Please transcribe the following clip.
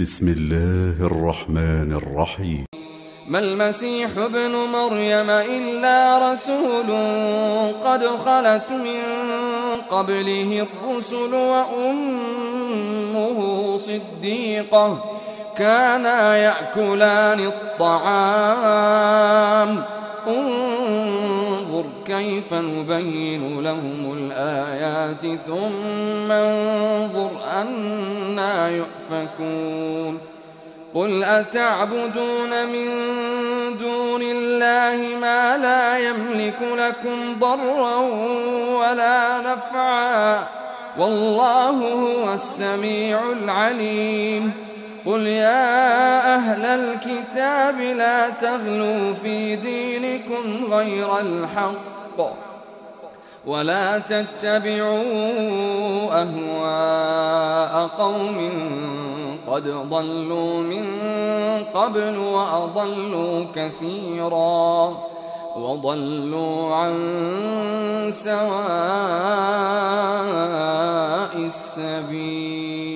بسم الله الرحمن الرحيم. ما المسيح ابن مريم إلا رسول قد خلت من قبله الرسل وأمه صديقة كانا يأكلان الطعام. كيف نبين لهم الآيات ثم انظر أنا يؤفكون قل أتعبدون من دون الله ما لا يملك لكم ضرا ولا نفعا والله هو السميع العليم قل يا أهل الكتاب لا تغلوا في دينكم غير الحق ولا تتبعوا أهواء قوم قد ضلوا من قبل وأضلوا كثيرا وضلوا عن سواء السبيل